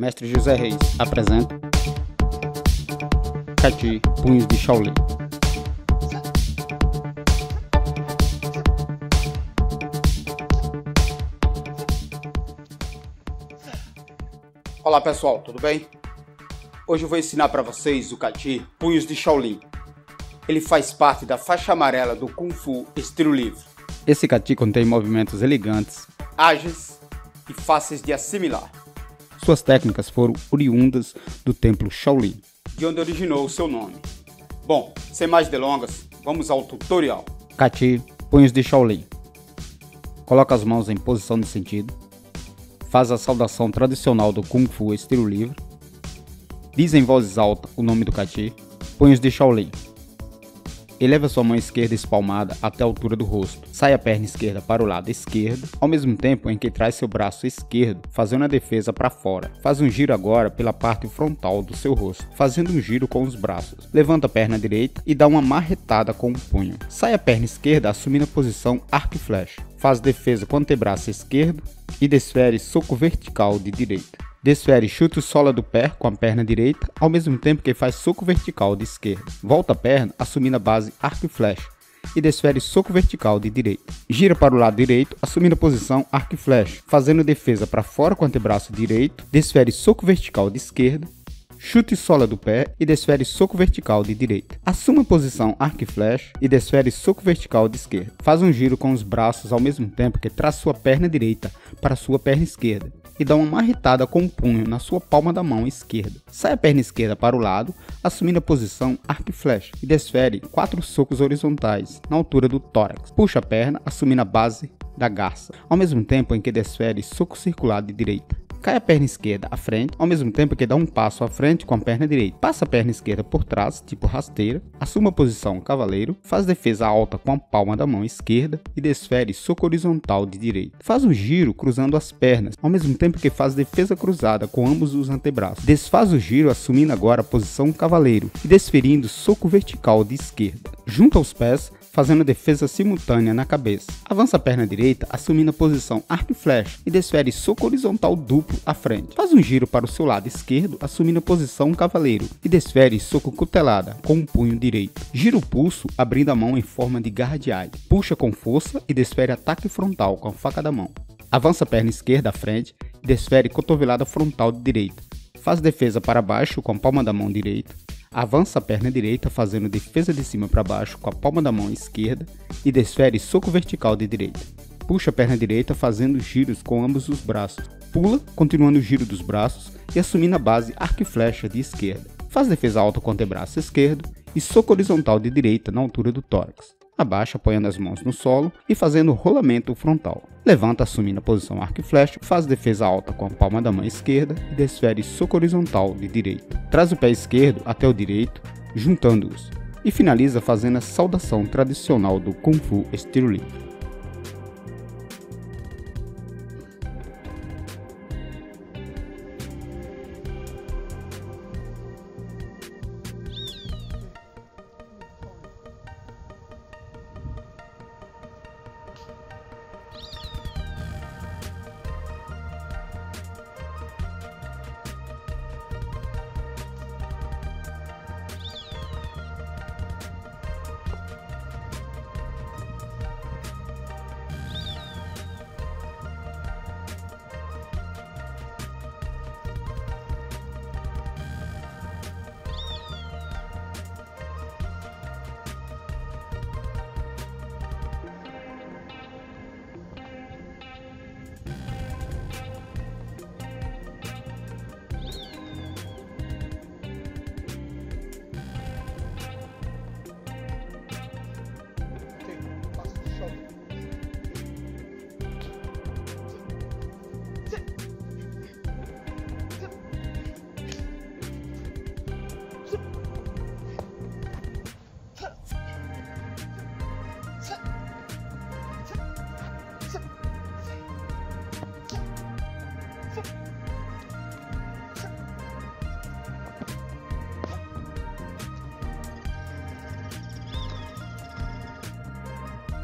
Mestre José Reis apresenta Cati Punhos de Shaolin. Olá pessoal, tudo bem? Hoje eu vou ensinar para vocês o Cati Punhos de Shaolin. Ele faz parte da faixa amarela do Kung Fu Estilo Livre. Esse Cati contém movimentos elegantes, ágeis e fáceis de assimilar. Suas técnicas foram oriundas do templo Shaolin, de onde originou o seu nome. Bom, sem mais delongas, vamos ao tutorial. Cati, punhos de Shaolin. Coloca as mãos em posição de sentido. Faz a saudação tradicional do Kung Fu estilo livre. Diz em voz alta o nome do Cati, punhos de Shaolin. Eleva sua mão esquerda espalmada até a altura do rosto. Sai a perna esquerda para o lado esquerdo, ao mesmo tempo em que traz seu braço esquerdo, fazendo a defesa para fora. Faz um giro agora pela parte frontal do seu rosto, fazendo um giro com os braços. Levanta a perna direita e dá uma marretada com o punho. Sai a perna esquerda assumindo a posição arco e flecha. Faz defesa com o antebraço esquerdo e desfere soco vertical de direita. Desfere chute sola do pé com a perna direita, ao mesmo tempo que faz soco vertical de esquerda. Volta a perna, assumindo a base arco e flecha. E desfere soco vertical de direita. Gira para o lado direito, assumindo a posição arco e flecha. Fazendo defesa para fora com o antebraço direito. Desfere soco vertical de esquerda chute sola do pé e desfere soco vertical de direita. Assuma a posição arco e flecha e desfere soco vertical de esquerda. Faz um giro com os braços ao mesmo tempo que traz sua perna direita para sua perna esquerda e dá uma marretada com o punho na sua palma da mão esquerda. Sai a perna esquerda para o lado, assumindo a posição arco e flecha e desfere quatro socos horizontais na altura do tórax. Puxa a perna, assumindo a base da garça, ao mesmo tempo em que desfere soco circular de direita. Cai a perna esquerda à frente, ao mesmo tempo que dá um passo à frente com a perna direita. Passa a perna esquerda por trás, tipo rasteira, assume a posição cavaleiro, faz defesa alta com a palma da mão esquerda e desfere soco horizontal de direita. Faz um giro cruzando as pernas, ao mesmo tempo que faz defesa cruzada com ambos os antebraços. Desfaz o giro assumindo agora a posição cavaleiro e desferindo soco vertical de esquerda. Junta os pés, fazendo defesa simultânea na cabeça. Avança a perna direita, assumindo a posição arco e flecha, e desfere soco horizontal duplo à frente. Faz um giro para o seu lado esquerdo, assumindo a posição cavaleiro, e desfere soco cutelada com o um punho direito. Gira o pulso, abrindo a mão em forma de garra de águia. Puxa com força e desfere ataque frontal com a faca da mão. Avança a perna esquerda à frente e desfere cotovelada frontal de direita. Faz defesa para baixo com a palma da mão direita Avança a perna direita fazendo defesa de cima para baixo com a palma da mão esquerda e desfere soco vertical de direita. Puxa a perna direita fazendo giros com ambos os braços. Pula, continuando o giro dos braços e assumindo a base arco e flecha de esquerda. Faz defesa alta com o antebraço esquerdo e soco horizontal de direita na altura do tórax abaixa apoiando as mãos no solo e fazendo rolamento frontal. Levanta assumindo a posição arco e flecha, faz defesa alta com a palma da mão esquerda e desfere soco horizontal de direita. Traz o pé esquerdo até o direito, juntando-os, e finaliza fazendo a saudação tradicional do Kung Fu estilo.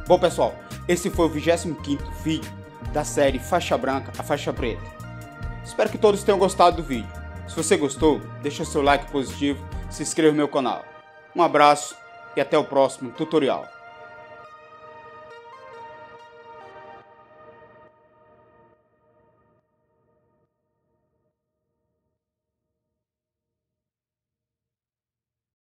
Bom pessoal, esse foi o 25º vídeo da série Faixa Branca a Faixa Preta. Espero que todos tenham gostado do vídeo. Se você gostou, deixa seu like positivo, se inscreva no meu canal. Um abraço e até o próximo tutorial.